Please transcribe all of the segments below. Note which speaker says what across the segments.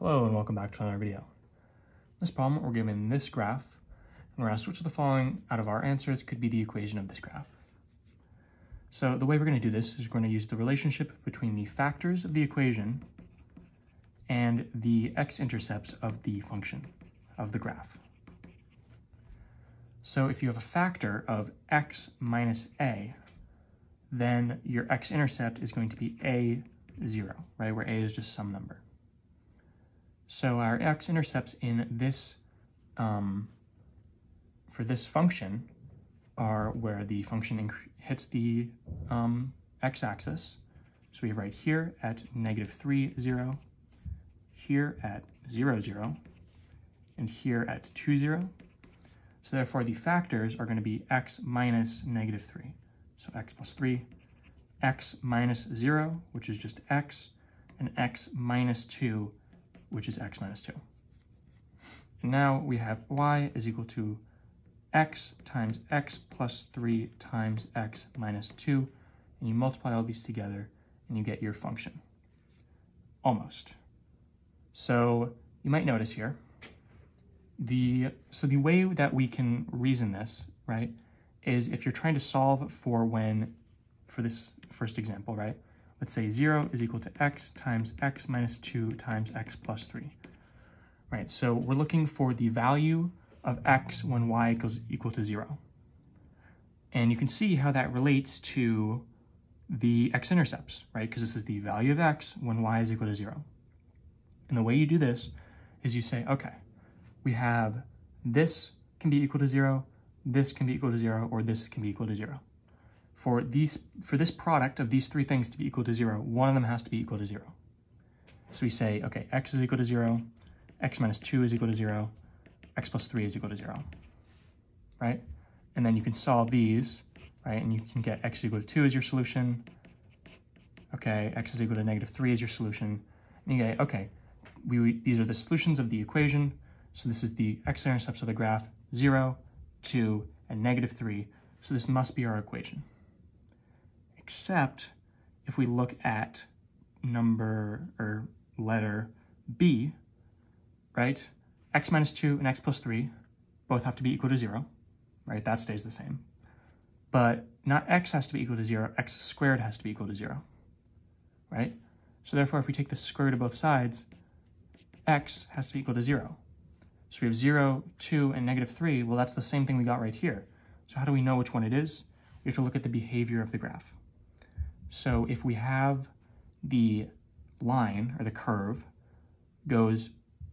Speaker 1: Hello and welcome back to another video. This problem, we're given this graph, and we're asked which of the following out of our answers could be the equation of this graph. So the way we're going to do this is we're going to use the relationship between the factors of the equation and the x-intercepts of the function of the graph. So if you have a factor of x minus a, then your x-intercept is going to be a0, right, where a is just some number. So our x-intercepts in this, um, for this function are where the function hits the um, x-axis. So we have right here at negative 3, 0, here at 0, 0, and here at 2, 0. So therefore the factors are going to be x minus negative 3. So x plus 3, x minus 0, which is just x, and x minus 2, which is x minus 2. And now we have y is equal to x times x plus 3 times x minus 2, and you multiply all these together, and you get your function. Almost. So you might notice here, the so the way that we can reason this, right, is if you're trying to solve for when, for this first example, right, let's say 0 is equal to x times x minus 2 times x plus 3. Right, so we're looking for the value of x when y equals equal to 0. And you can see how that relates to the x-intercepts, right? Because this is the value of x when y is equal to 0. And the way you do this is you say, okay, we have this can be equal to 0, this can be equal to 0, or this can be equal to 0 for these for this product of these three things to be equal to zero, one of them has to be equal to zero. So we say, okay, x is equal to zero, x minus two is equal to zero, x plus three is equal to zero, right? And then you can solve these, right? And you can get x is equal to two as your solution. Okay, x is equal to negative three as your solution. And you get, okay, we, we these are the solutions of the equation. So this is the x-intercepts of the graph, zero, two, and negative three. So this must be our equation except if we look at number or letter B, right? x minus 2 and x plus 3 both have to be equal to 0, right? That stays the same. But not x has to be equal to 0, x squared has to be equal to 0, right? So therefore, if we take the square root of both sides, x has to be equal to 0. So we have 0, 2, and negative 3. Well, that's the same thing we got right here. So how do we know which one it is? We have to look at the behavior of the graph. So if we have the line or the curve goes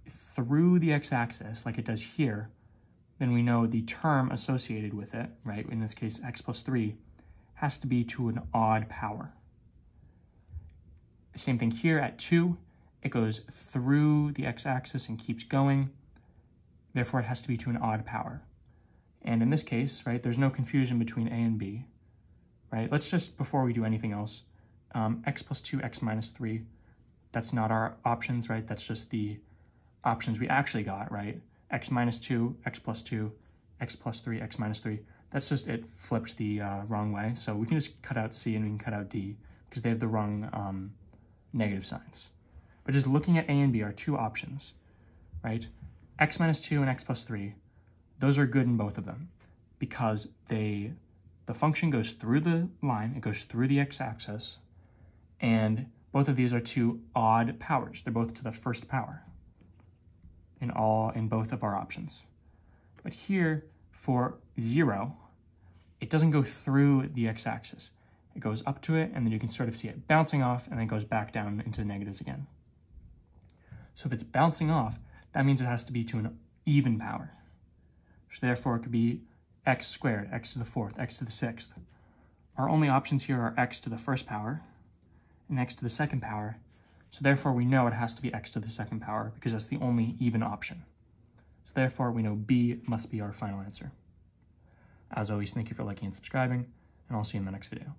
Speaker 1: through the x-axis like it does here, then we know the term associated with it, right, in this case x plus 3, has to be to an odd power. Same thing here at 2, it goes through the x-axis and keeps going, therefore it has to be to an odd power. And in this case, right, there's no confusion between a and b right? Let's just, before we do anything else, um, x plus 2, x minus 3, that's not our options, right? That's just the options we actually got, right? x minus 2, x plus 2, x plus 3, x minus 3. That's just it flipped the uh, wrong way. So we can just cut out C and we can cut out D because they have the wrong um, negative signs. But just looking at A and B are two options, right? x minus 2 and x plus 3, those are good in both of them because they the function goes through the line, it goes through the x-axis, and both of these are two odd powers. They're both to the first power in all in both of our options. But here, for zero, it doesn't go through the x-axis. It goes up to it, and then you can sort of see it bouncing off, and then goes back down into the negatives again. So if it's bouncing off, that means it has to be to an even power. So therefore, it could be x squared, x to the fourth, x to the sixth. Our only options here are x to the first power and x to the second power. So therefore we know it has to be x to the second power because that's the only even option. So therefore we know B must be our final answer. As always, thank you for liking and subscribing, and I'll see you in the next video.